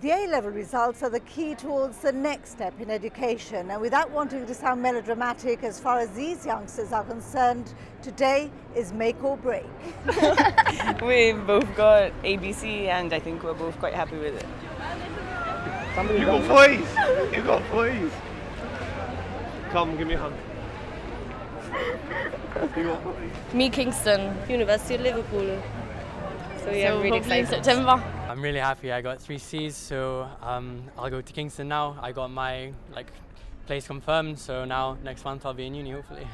The A-level results are the key towards the next step in education and without wanting to sound melodramatic as far as these youngsters are concerned, today is make or break. We've both got ABC and I think we're both quite happy with it. you got fleas! You got fleas! Come, give me a hug. You got fleas. Me, Kingston, University of Liverpool. So yeah, So I'm really hopefully in excited. September. I'm really happy. I got three C's, so um, I'll go to Kingston now. I got my like place confirmed, so now next month I'll be in uni hopefully.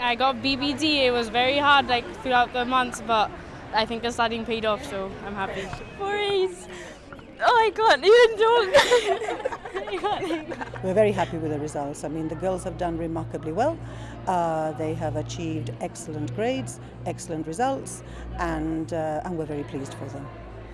I got BBD. It was very hard like throughout the months, but I think the studying paid off, so I'm happy. Four A's. Oh, I can't even talk. I can't. We're very happy with the results. I mean, the girls have done remarkably well. Uh, they have achieved excellent grades, excellent results, and, uh, and we're very pleased for them.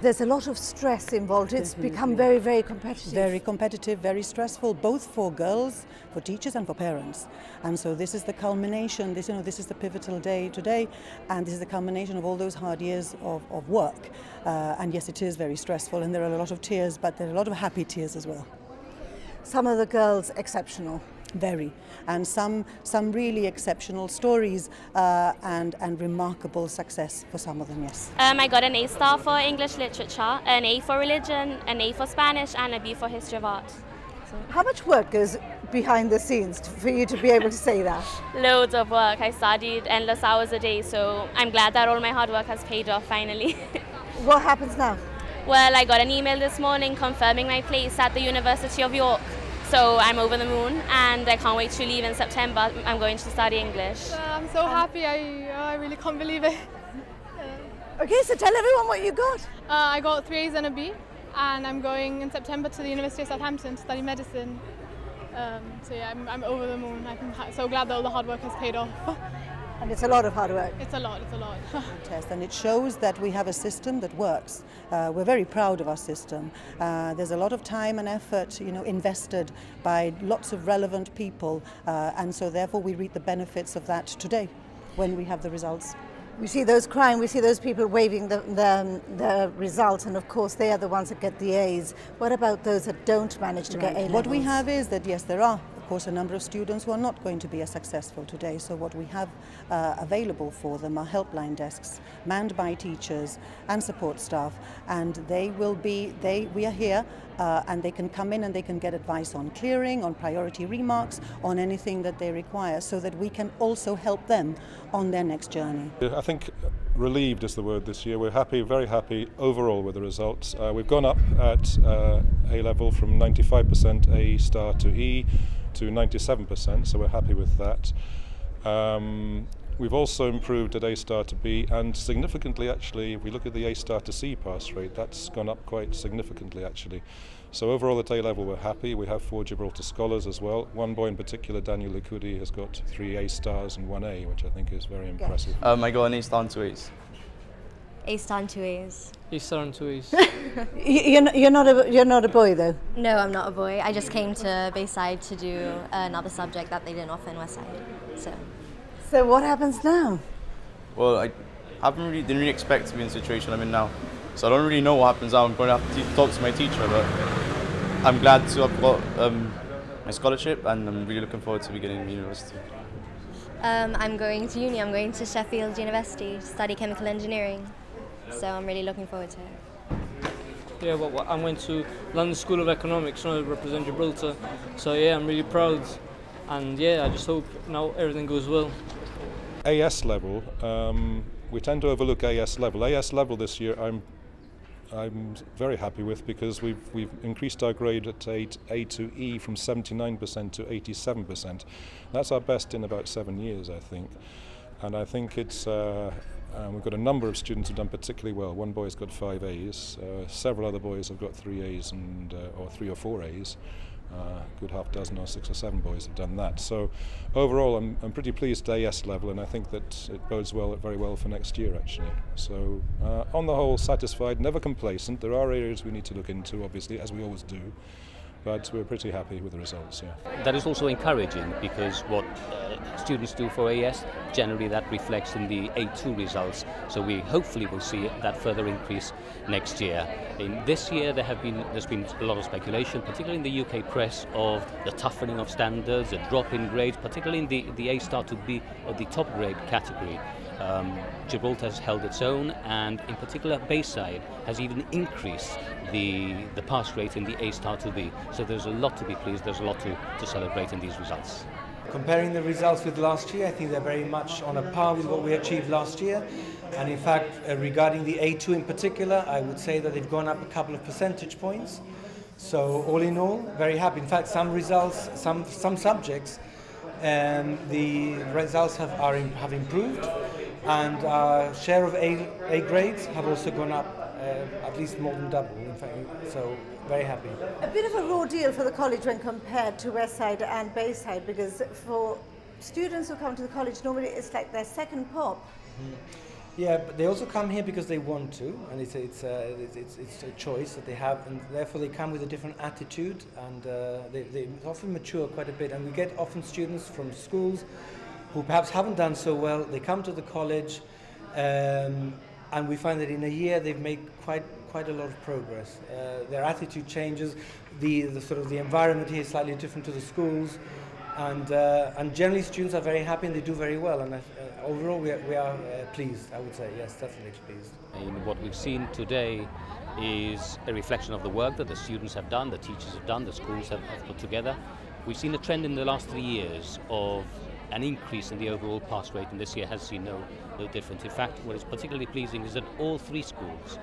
There's a lot of stress involved. It's become very, very competitive. Very competitive, very stressful, both for girls, for teachers, and for parents. And so this is the culmination. This, you know, this is the pivotal day today, and this is the culmination of all those hard years of, of work. Uh, and yes, it is very stressful, and there are a lot of tears, but there are a lot of happy tears as well. Some of the girls exceptional. Very, and some some really exceptional stories uh, and and remarkable success for some of them. Yes. Um, I got an A star for English literature, an A for religion, an A for Spanish, and a B for history of art. How much work goes behind the scenes t- for you to be able to say that? Loads of work. I studied endless hours a day, so I'm glad that all my hard work has paid off finally. What happens now? well, I got an email this morning confirming my place at the University of York. So I'm over the moon and I can't wait to leave in September. I'm going to study English. I'm so happy. I, I really can't believe it. Okay, so tell everyone what you got. Uh, I got three A's and a B, and I'm going in September to the University of Southampton to study medicine. Um, so yeah, I'm, I'm over the moon. I'm ha- so glad that all the hard work has paid off. And it's a lot of hard work. It's a lot. It's a lot. and it shows that we have a system that works. Uh, we're very proud of our system. Uh, there's a lot of time and effort you know, invested by lots of relevant people uh, and so therefore we reap the benefits of that today when we have the results. We see those crying, we see those people waving the, the, the results, and of course they are the ones that get the A's. What about those that don't manage to get A levels? What we have is that yes, there are of course a number of students who are not going to be as successful today. So what we have uh, available for them are helpline desks manned by teachers and support staff, and they will be they we are here. Uh, and they can come in and they can get advice on clearing, on priority remarks, on anything that they require, so that we can also help them on their next journey. I think relieved is the word this year. We're happy, very happy overall with the results. Uh, we've gone up at uh, A level from 95% A star to E to 97%, so we're happy with that. Um, we've also improved at A star to B, and significantly, actually, if we look at the A star to C pass rate, that's gone up quite significantly, actually. So overall, at A level, we're happy. We have four Gibraltar scholars as well. One boy in particular, Daniel Licudi, has got three A stars and one A, which I think is very impressive. Um, I got an A star and two A's. A star and two A's. A star and two A's. Y- You're not, you're, not a, you're not a boy though. No, I'm not a boy. I just came to Bayside to do another subject that they didn't offer in Westside. So, So what happens now? Well, I haven't really didn't really expect to be in the situation I'm in now, so I don't really know what happens now. I'm going to have to talk to my teacher, but I'm glad to have got um, my scholarship, and I'm really looking forward to beginning in university. um, I'm going to uni. I'm going to Sheffield University to study chemical engineering. So I'm really looking forward to it. Yeah, well, well, I went to London School of Economics, now I represent Gibraltar. So yeah, I'm really proud, and yeah, I just hope now everything goes well. AS level, um, we tend to overlook AS level. AS level this year, I'm I'm very happy with because we've we've increased our grade at A, A to E from 79% to 87%. That's our best in about seven years, I think. And I think it's uh, um, we've got a number of students who've done particularly well. One boy's got five A's. Uh, several other boys have got three A's and uh, or three or four A's. Uh, good half dozen or six or seven boys have done that. So overall, I'm, I'm pretty pleased at AS level, and I think that it bodes well, very well for next year actually. So uh, on the whole, satisfied, never complacent. There are areas we need to look into, obviously, as we always do. But we're pretty happy with the results. Yeah. That is also encouraging because what uh, students do for AS generally that reflects in the A2 results. So we hopefully will see that further increase next year. In this year, there have been there's been a lot of speculation, particularly in the UK press, of the toughening of standards, a drop in grades, particularly in the the A star to B or the top grade category. Um, Gibraltar has held its own, and in particular, Bayside has even increased the the pass rate in the A star to B. So there's a lot to be pleased. There's a lot to, to celebrate in these results. Comparing the results with last year, I think they're very much on a par with what we achieved last year. And in fact, uh, regarding the A2 in particular, I would say that they've gone up a couple of percentage points. So all in all, very happy. In fact, some results, some some subjects, um, the results have are have improved, and our share of A, A grades have also gone up uh, at least more than double. In fact, so very happy. A bit of a raw deal for the college when compared to Westside and Bayside, because for students who come to the college, normally it's like their second pop. Mm. Yeah, but they also come here because they want to, and it's a, it's a, it's, it's a choice that they have, and therefore they come with a different attitude, and uh, they, they often mature quite a bit. And we get often students from schools who perhaps haven't done so well. They come to the college, um, and we find that in a year they've made quite quite a lot of progress. Uh, their attitude changes. The, the sort of the environment here is slightly different to the schools, and uh, and generally students are very happy and they do very well. And uh, overall, we are, we are uh, pleased. I would say yes, definitely pleased. And what we've seen today is a reflection of the work that the students have done, the teachers have done, the schools have, have put together. We've seen a trend in the last three years of an increase in the overall pass rate, and this year has seen no, no difference. In fact, what is particularly pleasing is that all three schools,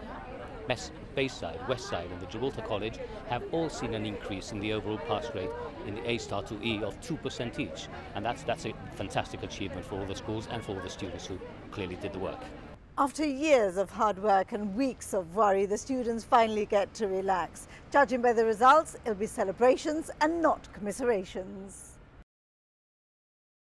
Bayside, Westside, and the Gibraltar College, have all seen an increase in the overall pass rate in the A star to E of 2% each. And that's, that's a fantastic achievement for all the schools and for all the students who clearly did the work. After years of hard work and weeks of worry, the students finally get to relax. Judging by the results, it'll be celebrations and not commiserations.